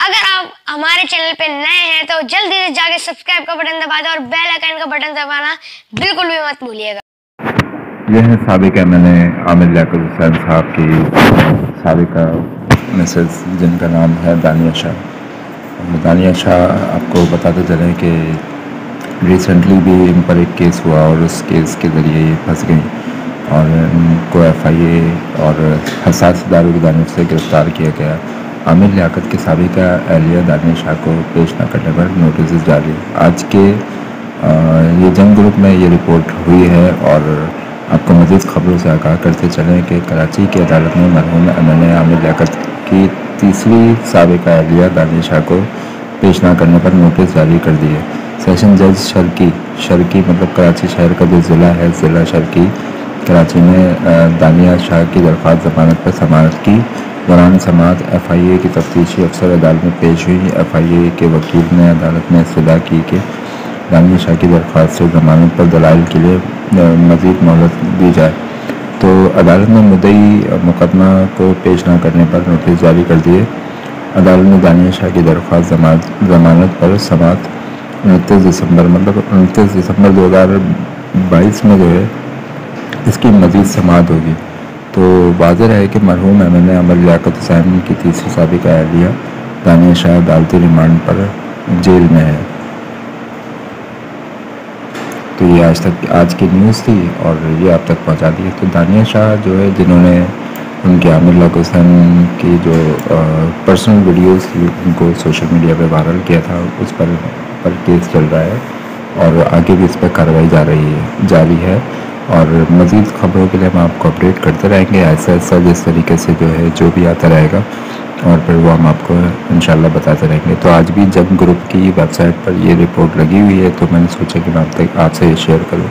अगर आप हमारे चैनल पे नए हैं तो जल्दी से जाके सब्सक्राइब का बटन दबा दें और बेल आइकन का बटन दबाना बिल्कुल भी मत भूलिएगा। यह है सबक M N A Aamir Liaquat Hussain साहब की सबका मिसेस, जिनका नाम है दानिया शाह। दानिया शाह आपको बताते चलें कि रिसेंटली भी इन पर एक केस हुआ और उस केस के ज़रिए ये फंस गई। और इनको एफ़ आई ए और हसास दारू की जानब से गिरफ़्तार किया गया। आमिर लियाकत के सबका एहलिया दानिया शाह को पेश न करने पर नोटिस जारी आज के ये जंग ग्रुप में ये रिपोर्ट हुई है और आपको मज़ीद खबरों से आगाह करते चलें कि कराची की अदालत ने मरहूम एम एन आमिर लियाकत की तीसरी सबका अहलिया दानिया शाह को पेश न करने पर नोटिस जारी कर दिए। सेशन जज शर्की शर्की मतलब कराची शहर का जो ज़िला है, ज़िला शर्की, कराची में दानिया शाह की दरख्वास्त जमानत पर समात की। दौरान समात एफ़ आई ए की तफ्तीशी अफसर अदालत में पेश हुई। एफ़ आई ए के वकील ने अदालत में इस्तः की कि दानिया शाह की दरख्वास्त से जमानत पर दलाल के लिए मज़ीद मोहलत दी जाए। तो अदालत ने मुदई मुकदमा को पेश न करने पर नोटिस जारी कर दिए। अदालत ने दानिया शाह की दरख्वास्त जमानत पर समात उनतीस दिसंबर मतलब उनतीस दिसंबर 2022 में जो है, इसकी मज़ीद समात होगी। तो वाजह है कि मरहूम एम एन अमर लियाकत हुसैन की तीसरी सबका एहलिया दानिया शाह अदालती रिमांड पर जेल में है। तो ये आज तक, आज की न्यूज़ थी और ये आप तक पहुँचा दी तो दानिया शाह जो है, जिन्होंने उनके आमिर हुसैन की जो पर्सनल वीडियोस उनको सोशल मीडिया पे वायरल किया था, उस पर पर केस चल रहा है और आगे भी इस पर कार्रवाई जा रही है, जारी है। और मज़ीद खबरों के लिए हम आपको अपडेट करते रहेंगे ऐसा ऐसा जिस तरीके से जो है, जो भी आता रहेगा। और फिर वो हम आपको इन बताते रहेंगे। तो आज भी जब ग्रुप की वेबसाइट पर ये रिपोर्ट लगी हुई है तो मैंने सोचा कि मैं आप तक, आपसे ये शेयर करूँ।